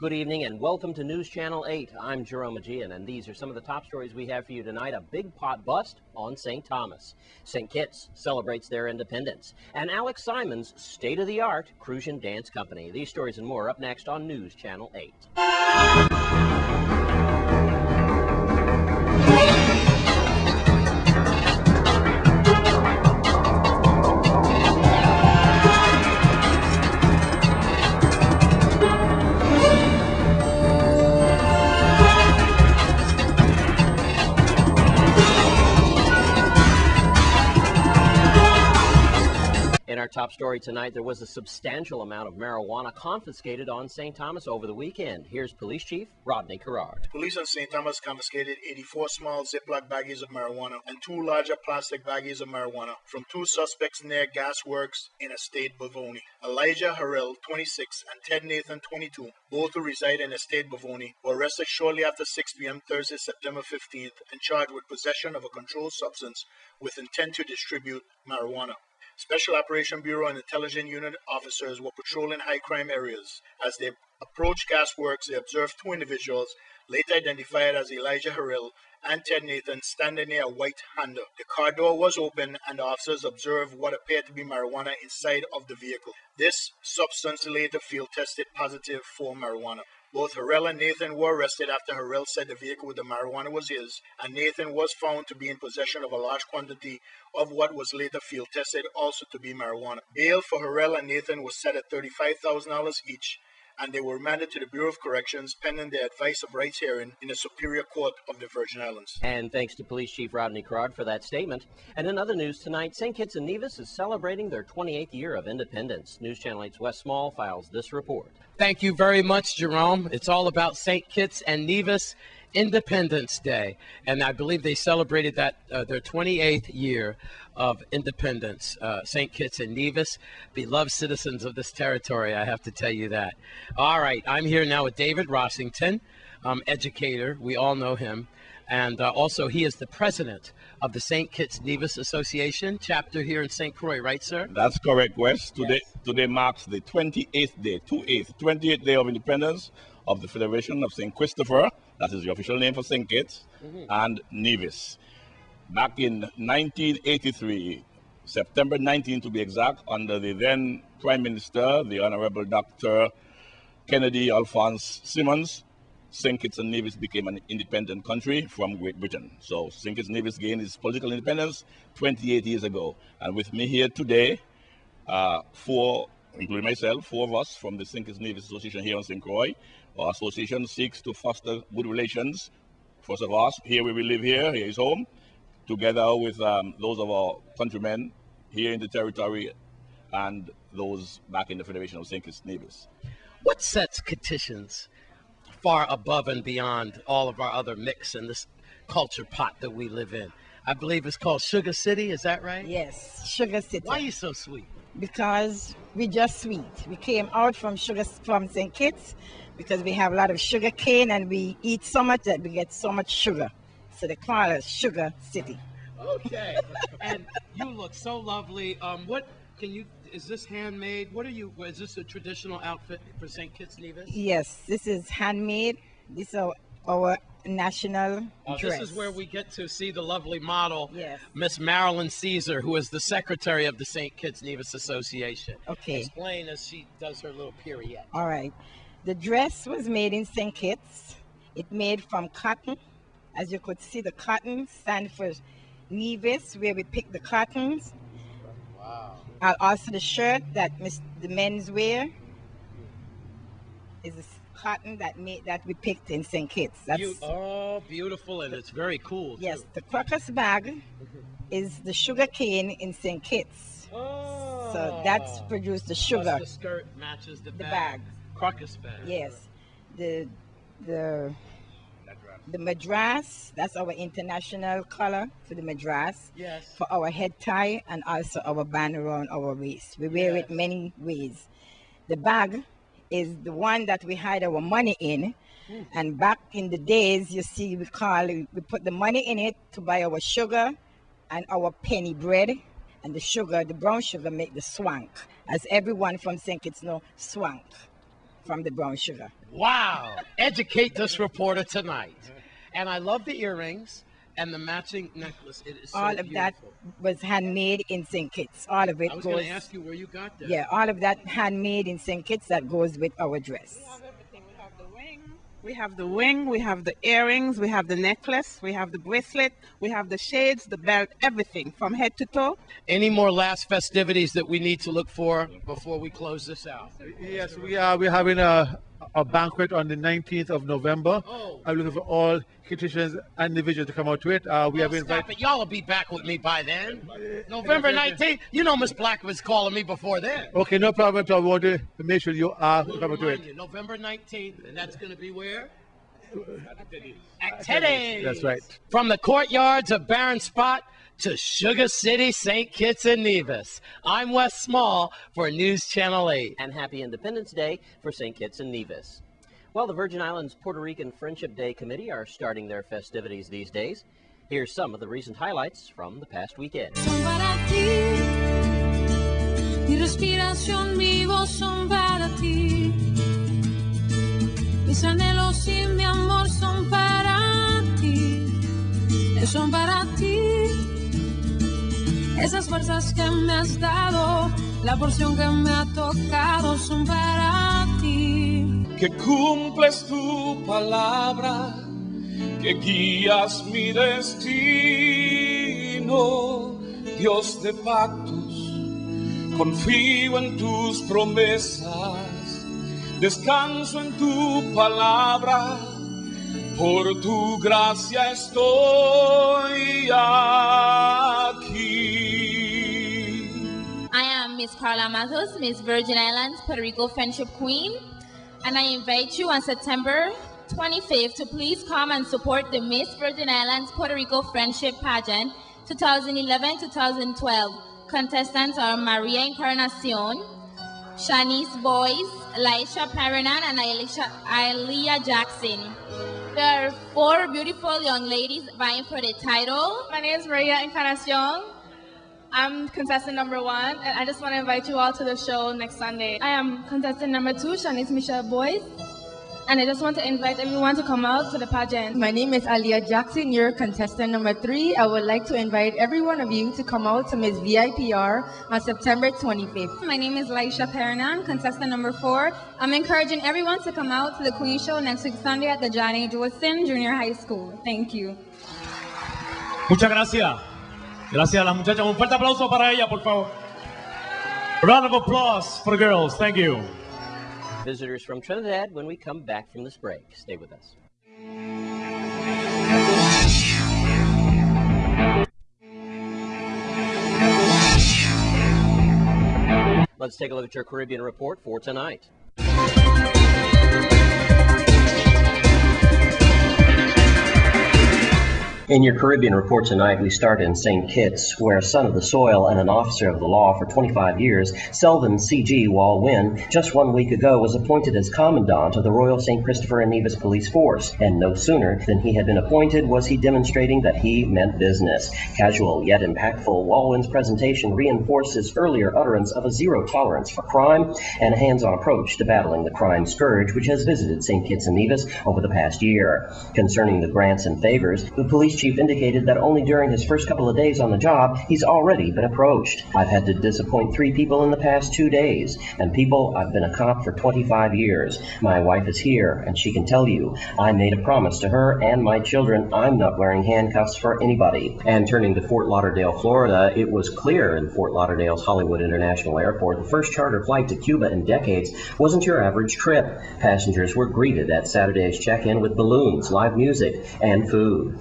Good evening and welcome to News Channel 8. I'm Jerome Aegean, and these are some of the top stories we have for you tonight. A big pot bust on St. Thomas. St. Kitts celebrates their independence. And Alex Simon's state of the art Crucian Dance Company. These stories and more up next on News Channel 8. Our top story tonight, there was a substantial amount of marijuana confiscated on St. Thomas over the weekend. Here's Police Chief Rodney Querrard. Police on St. Thomas confiscated 84 small Ziploc baggies of marijuana and two larger plastic baggies of marijuana from two suspects near gas works in Estate Bovoni. Elijah Harrell, 26, and Ted Nathan, 22, both who reside in Estate Bovoni, were arrested shortly after 6 p.m. Thursday, September 15th, and charged with possession of a controlled substance with intent to distribute marijuana. Special Operation Bureau and Intelligence Unit officers were patrolling high crime areas. As they approached gasworks, they observed two individuals, later identified as Elijah Harrell and Ted Nathan, standing near a white Honda. The car door was open, and the officers observed what appeared to be marijuana inside of the vehicle. This substance later field tested positive for marijuana. Both Harrell and Nathan were arrested after Harrell said the vehicle with the marijuana was his, and Nathan was found to be in possession of a large quantity of what was later field tested also to be marijuana. Bail for Harrell and Nathan was set at $35,000 each, and they were remanded to the Bureau of Corrections pending their advice of rights hearing in the Superior Court of the Virgin Islands. And thanks to Police Chief Rodney Querrard for that statement. And in other news tonight, St. Kitts and Nevis is celebrating their 28th year of independence. News Channel 8's Wes Small files this report. Thank you very much, Jerome. It's all about St. Kitts and Nevis Independence Day, and I believe they celebrated that uh, their 28th year of independence. Uh, St. Kitts and Nevis, beloved citizens of this territory, I have to tell you that. All right, I'm here now with David Rossington, um, educator. We all know him. And uh, also, he is the president of the St. Kitts Nevis Association chapter here in St. Croix, right, sir? That's correct, Wes. Today, Yes. today marks the 28th day, 28th, 28th day of independence of the Federation of St. Christopher. That is the official name for St. Kitts and Nevis. Back in 1983, September 19 to be exact, under the then Prime Minister, the Honorable Dr. Kennedy Alphonse Simmonds, St. Kitts and Nevis became an independent country from Great Britain. So St. Kitts and Nevis gained its political independence 28 years ago. And with me here today, uh, four, including myself, four of us from the St. Kitts and Nevis Association here in St. Croix. Our association seeks to foster good relations. First of all, here we will live here, here is home, together with um, those of our countrymen here in the territory and those back in the Federation of St. Kitts Nevis. What sets Kittitians far above and beyond all of our other mix in this culture pot that we live in? I believe it's called Sugar City, is that right? Yes, Sugar City. Why are you so sweet? Because we just sweet. We came out from Sugar from St. Kitts because we have a lot of sugar cane and we eat so much that we get so much sugar. So they call us Sugar City. Okay. and you look so lovely. Um, what can you? Is this handmade? What are you? Is this a traditional outfit for St. Kitts Nevis? Yes, this is handmade. This is our, national Uh, dress. this is where we get to see the lovely model, Yes. Miss Marilyn Caesar, who is the secretary of the St. Kitts Nevis Association. Okay. Explain as she does her little pirouette. All right. The dress was made in St. Kitts. It made from cotton. As you could see, the cotton stand for Nevis, where we pick the cottons. Wow. Uh, also, the shirt that mis- the men's wear is cotton that made that we picked in St. Kitts. That's Beau- oh, beautiful, and it's very cool. too. yes. The crocus bag is the sugar cane in St. Kitts. Oh. So that's produced the Plus sugar. The skirt matches the, The bag. bag. Crocus bag. Yes. The the the madras. That's our international color for the madras. Yes. for our head tie and also our band around our waist. We wear it many ways. The bag is the one that we hide our money in. Hmm. And back in the days, you see, we call we put the money in it to buy our sugar and our penny bread. And the sugar, the brown sugar, make the swank. As everyone from St. Kitts know, swank. from the brown sugar. Wow. Educate this reporter tonight. And I love the earrings and the matching necklace. It is so all of that was handmade in St. Kitts. All of it I was going to ask you where you got that. Yeah, all of that handmade in St. Kitts that goes with our dress. We have the wing, we have the earrings, we have the necklace, we have the bracelet, we have the shades, the belt, everything from head to toe. Any more last festivities that we need to look for before we close this out? Yes, we are. We're having a, a banquet on the 19th of November. Oh. I'm looking for all Kittians and individuals to come out to it. Uh, we have Oh, invited. stop it. Y'all will be back with me by then. November 19th. You know Miss Black was calling me before then. Okay, no problem at all. We want to make sure you are We'll coming to it. you, November 19th, and that's going to be where? At Teddy's. That's right. From the courtyards of Barren Spot to Sugar City, St. Kitts, and Nevis. I'm Wes Small for News Channel 8. and happy Independence Day for St. Kitts and Nevis. Well, the Virgin Islands Puerto Rican Friendship Day Committee are starting their festivities these days. Here's some of the recent highlights from the past weekend. son para ti. Mi respiración, mi son para ti. Mis anhelos y mi amor son para ti. Son para ti. Esas fuerzas que me has dado, la porción que me ha tocado son para ti. que cumples tu palabra, que guías mi destino, Dios de pactos, confío en tus promesas, descanso en tu palabra, por tu gracia estoy aquí. Miss Carla Matos, Miss Virgin Islands Puerto Rico Friendship Queen, and I invite you on September 25th to please come and support the Miss Virgin Islands Puerto Rico Friendship Pageant 2011-2012. Contestants are Maria Encarnacion, Shanice Boyce, Laisha Paranan, and Elisha, Aliyah Jackson. There are four beautiful young ladies vying for the title. My name is Maria Encarnacion. I'm contestant number one, and I just want to invite you all to the show next Sunday. I am contestant number two, Shanice Michelle Boyce, and I just want to invite everyone to come out to the pageant. My name is Alia Jackson, you're contestant number three. I would like to invite every one of you to come out to Miss VIPR on September 25th. My name is Laisha Paranan, contestant number four. I'm encouraging everyone to come out to the Queen Show next week Sunday at the John H. Woodson Junior High School. Thank you. Muchas gracias. Gracias a las muchachas. Un fuerte aplauso para ella, por favor. Round of applause for the girls. Thank you. Visitors from Trinidad when we come back from this break. Stay with us. Let's take a look at your Caribbean report for tonight. In your Caribbean report tonight, we start in St. Kitts, where a son of the soil and an officer of the law for 25 years, Celvin C.G. Walwyn, just one week ago was appointed as commandant of the Royal St. Christopher and Nevis Police Force, and no sooner than he had been appointed was he demonstrating that he meant business. Casual yet impactful, Walwyn's presentation reinforced his earlier utterance of a zero tolerance for crime and a hands-on approach to battling the crime scourge which has visited St. Kitts and Nevis over the past year. Concerning the grants and favors, the police chief indicated that only during his first couple of days on the job, he's already been approached. I've had to disappoint three people in the past two days, and people, I've been a cop for 25 years. My wife is here, and she can tell you, I made a promise to her and my children I'm not wearing handcuffs for anybody. And turning to Fort Lauderdale, Florida, it was clear in Fort Lauderdale's Hollywood International Airport the first charter flight to Cuba in decades wasn't your average trip. Passengers were greeted at Saturday's check-in with balloons, live music, and food.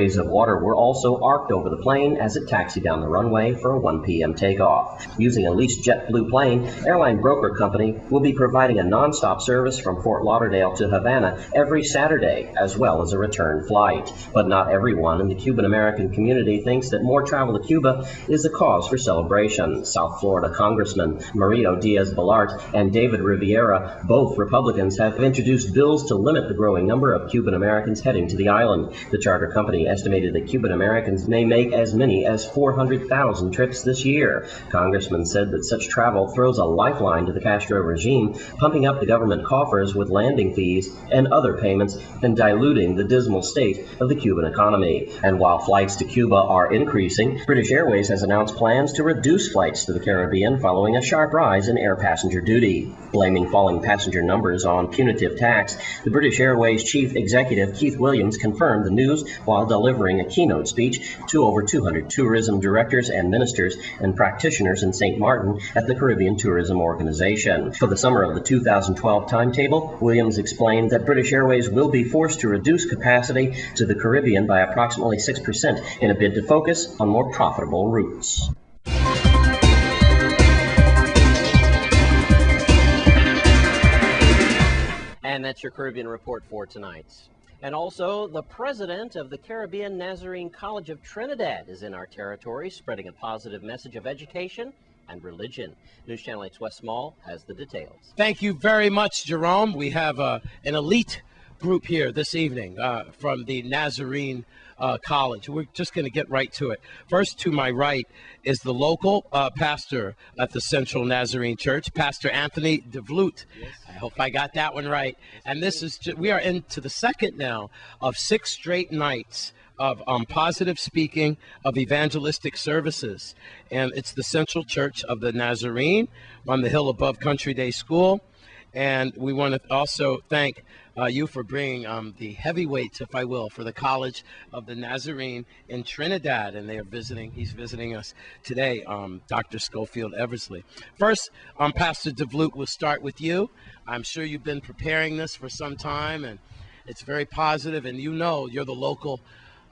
Sprays of water were also arced over the plane as it taxied down the runway for a 1 p.m. takeoff. Using a leased JetBlue plane, airline broker company will be providing a nonstop service from Fort Lauderdale to Havana every Saturday, as well as a return flight. But not everyone in the Cuban American community thinks that more travel to Cuba is a cause for celebration. South Florida Congressman Mario Diaz Balart and David Rivera, both Republicans, have introduced bills to limit the growing number of Cuban Americans heading to the island. The charter company estimated that Cuban Americans may make as many as 400,000 trips this year. Congressman said that such travel throws a lifeline to the Castro regime, pumping up the government coffers with landing fees and other payments and diluting the dismal state of the Cuban economy. And while flights to Cuba are increasing, British Airways has announced plans to reduce flights to the Caribbean following a sharp rise in air passenger duty. Blaming falling passenger numbers on punitive tax, the British Airways chief executive Keith Williams confirmed the news while delivering a keynote speech to over 200 tourism directors and ministers and practitioners in St. Martin at the Caribbean Tourism Organization. For the summer of the 2012 timetable, Williams explained that British Airways will be forced to reduce capacity to the Caribbean by approximately 6% in a bid to focus on more profitable routes. And that's your Caribbean report for tonight. And also, the president of the Caribbean Nazarene College of Trinidad is in our territory, spreading a positive message of education and religion. News Channel 8's Wes Small has the details. Thank you very much, Jerome. We have uh, an elite group here this evening uh, from the Nazarene uh, College. We're just going to get right to it. First, to my right is the local uh, pastor at the Central Nazarene Church, Pastor Anthony DeVloot. Yes. I hope I got that one right. And this is, just, we are into the second now of six straight nights of um, positive speaking, of evangelistic services. And it's the Central Church of the Nazarene on the hill above Country Day School. And we want to also thank uh, you for bringing um, the heavyweights, if I will, for the College of the Nazarene in Trinidad. And they are visiting, he's visiting us today, um, Dr. Schofield Eversley. First, um, Pastor DeVloot, we'll start with you. I'm sure you've been preparing this for some time, and it's very positive, and you know you're the local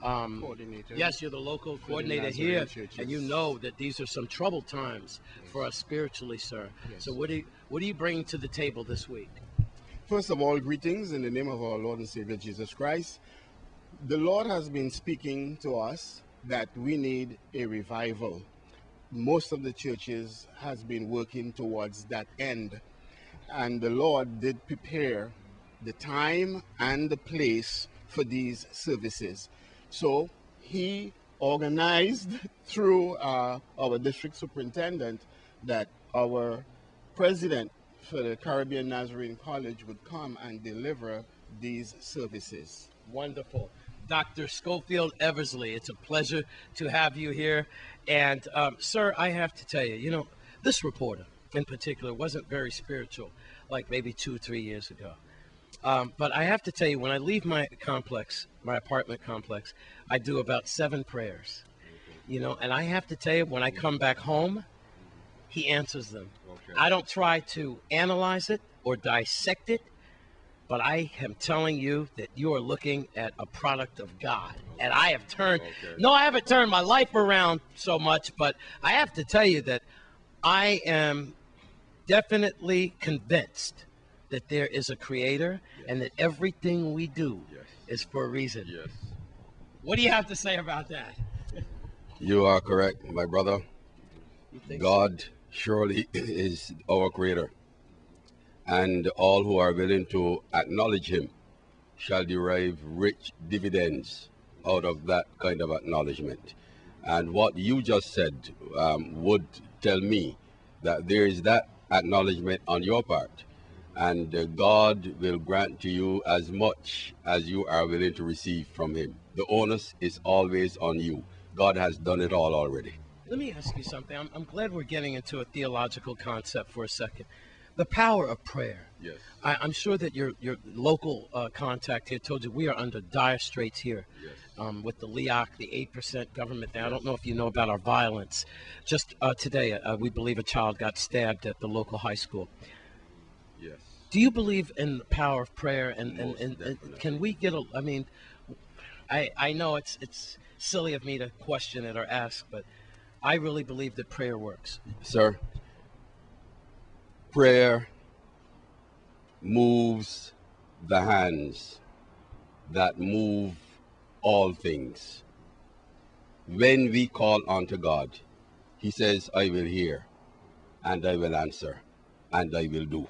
um, coordinator. Yes, you're the local coordinator the here, and you know that these are some troubled times yes. for us spiritually, sir. Yes. So, what do you, what are you bringing to the table this week? First of all, greetings in the name of our Lord and Savior Jesus Christ. The Lord has been speaking to us that we need a revival. Most of the churches has been working towards that end, and the Lord did prepare the time and the place for these services. So he organized through uh, our district superintendent that our president for the Caribbean Nazarene College would come and deliver these services. Wonderful. Dr. Schofield Eversley, it's a pleasure to have you here. And, um, sir, I have to tell you, you know, this reporter in particular wasn't very spiritual like maybe two, three years ago. Um, but I have to tell you, when I leave my complex, my apartment complex, I do about seven prayers. You know, and I have to tell you, when I come back home, he answers them. Okay. I don't try to analyze it or dissect it, but I am telling you that you are looking at a product of God. And I have turned, okay. no, I haven't turned my life around so much, but I have to tell you that I am definitely convinced that there is a creator yes. and that everything we do yes. is for a reason. Yes. What do you have to say about that? You are correct, my brother. God so? Surely is our creator. And all who are willing to acknowledge him shall derive rich dividends out of that kind of acknowledgement. And what you just said um, would tell me that there is that acknowledgement on your part and uh, God will grant to you as much as you are willing to receive from him. The onus is always on you. God has done it all already. Let me ask you something. I'm, I'm glad we're getting into a theological concept for a second. The power of prayer. Yes. I, am sure that your your local uh, contact here told you we are under dire straits here. Yes. Um, with the LEOC, the 8% government. Now, I don't know if you know about our violence. Just uh, today, uh, we believe a child got stabbed at the local high school. Yes. Do you believe in the power of prayer? And, and, and, and, can we get a? I mean, I I know it's it's silly of me to question it or ask, but I really believe that prayer works. Sir, prayer moves the hands that move all things. When we call unto God, He says, I will hear, and I will answer, and I will do.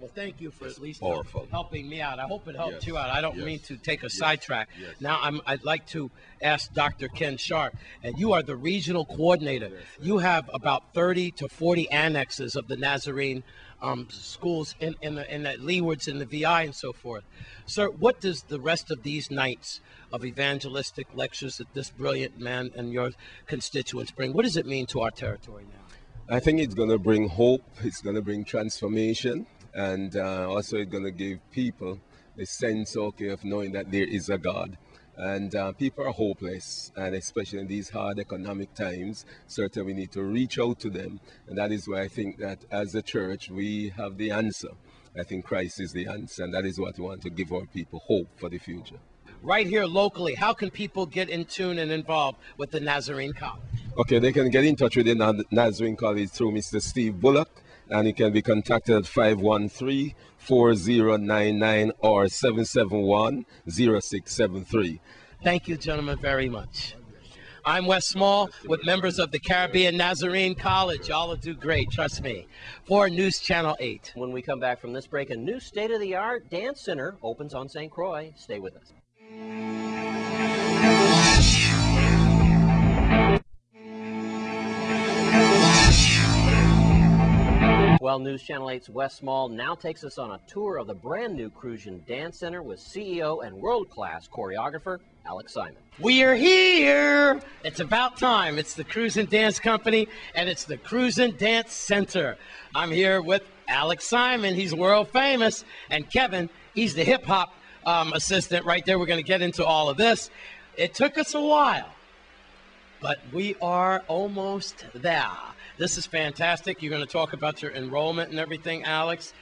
Well, thank you for at least Powerful. helping me out. I hope it helped Yes, you out. I don't yes, mean to take a yes, sidetrack. yes. Now, I'm, I'd like to ask Dr. Ken Sharp, and you are the regional coordinator. you have about 30 to 40 annexes of the Nazarene um, schools in, in, the, in the Leewards and the VI and so forth. Sir, what does the rest of these nights of evangelistic lectures that this brilliant man and your constituents bring, what does it mean to our territory now? I think it's going to bring hope, it's going to bring transformation, and uh, also it's going to give people a sense, okay, of knowing that there is a God. And uh, people are hopeless, and especially in these hard economic times, certainly we need to reach out to them. And that is why I think that as a church, we have the answer. I think Christ is the answer, and that is what we want to give our people hope for the future. Right here locally, how can people get in tune and involved with the Nazarene College? Okay, they can get in touch with the Na- Nazarene College through Mr. Steve Bullock, and he can be contacted at 513 4099 or 771 0673. Thank you, gentlemen, very much. I'm Wes Small with members of the Caribbean Nazarene College. Y'all will do great, trust me. For News Channel 8. When we come back from this break, a new state of the art dance center opens on St. Croix. Stay with us. Well, News Channel 8's Wes Small now takes us on a tour of the brand new Crucian Dance Center with CEO and world class choreographer Alex Simon. We are here. It's about time. It's the Crucian Dance Company and it's the Crucian Dance Center. I'm here with Alex Simon. He's world famous. And Kevin, he's the hip hop um, assistant right there. We're going to get into all of this. It took us a while, but we are almost there. This is fantastic. You're going to talk about your enrollment and everything, Alex,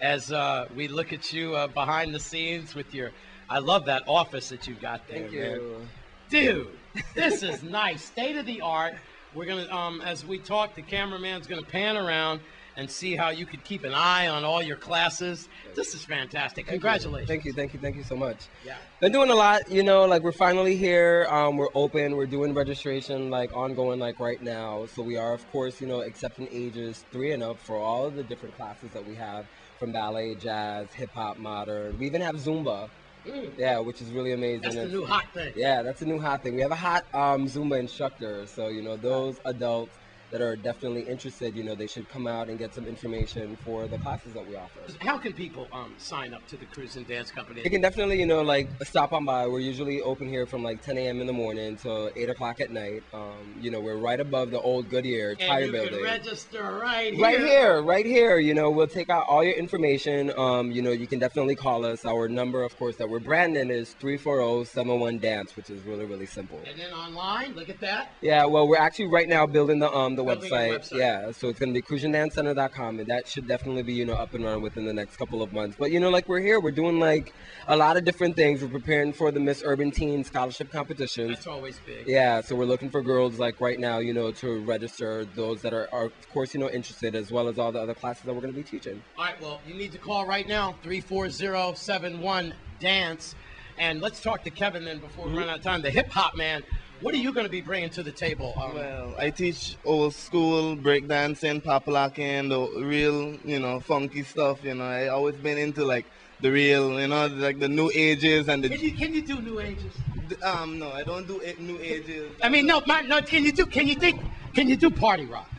as uh, we look at you uh, behind the scenes with your. I love that office that you've got there. Thank man. you. Dude, this is nice. State of the art. We're going to, um, as we talk, the cameraman's going to pan around and see how you could keep an eye on all your classes. This is fantastic. Congratulations. Thank you, thank you, thank you so much. Yeah. Been doing a lot, you know, like we're finally here. Um, we're open. We're doing registration like ongoing like right now. So we are of course, you know, accepting ages three and up for all of the different classes that we have from ballet, jazz, hip hop, modern. We even have Zumba. Mm. Yeah, which is really amazing. That's the new hot thing. Yeah, that's a new hot thing. We have a hot um, Zumba instructor. So, you know, those adults that are definitely interested, you know, they should come out and get some information for the classes that we offer. How can people um, sign up to the Crucian Dance Company? They can definitely, you know, like stop on by. We're usually open here from like 10 a.m. in the morning till 8 o'clock at night. Um, you know, we're right above the old Goodyear and tire you building. can register right here. Right here, right here. You know, we'll take out all your information. Um, you know, you can definitely call us. Our number, of course, that we're branding is 340-71-DANCE, which is really, really simple. And then online, look at that. Yeah, well, we're actually right now building the um the website. website. Yeah, so it's gonna be cruciandancecenter.com, and that should definitely be you know up and running within the next couple of months. But you know, like we're here, we're doing like a lot of different things. We're preparing for the Miss Urban Teen Scholarship Competition. That's always big. Yeah, so we're looking for girls like right now, you know, to register those that are, are of course, you know, interested, as well as all the other classes that we're going to be teaching. All right, well, you need to call right now, 340-71-DANCE. And let's talk to Kevin then before we mm-hmm. run out of time. The hip hop man, what are you going to be bringing to the table? Um, Well, I teach old school breakdancing, pop locking, the real, you know, funky stuff. You know, I always been into like the real, you know, like the new ages and the. can you can you do new ages? Um, no, I don't do new ages. I mean, no, my, no. Can you do? Can you think? Can you do party rock?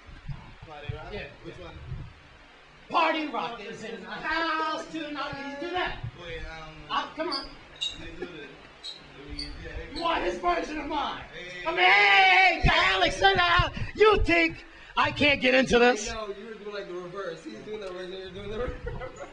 Party rock? Yeah. Which one? Party rock is in the house tonight. Can you do that? Wait, um. Uh, come on. they do the- You want his version of mine? I mean, hey, Alex. You think I can't get into this? No, you were doing like the reverse. He's doing the reverse. You're doing the reverse.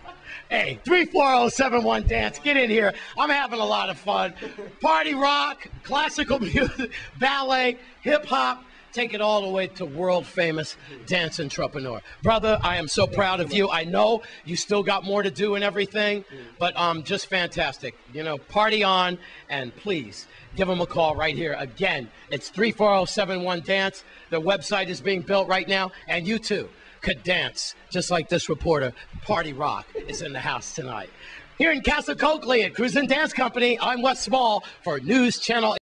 Hey, 34071 Dance, get in here. I'm having a lot of fun. Party rock, classical music, ballet, hip hop. Take it all the way to world famous dance entrepreneur. Brother, I am so proud of you. I know you still got more to do and everything, but um, just fantastic. You know, party on and please give them a call right here. Again, it's 34071 Dance. Their website is being built right now, and you too could dance just like this reporter. Party Rock is in the house tonight. Here in Castle Coakley at Crucian Dance Company, I'm Wes Small for News Channel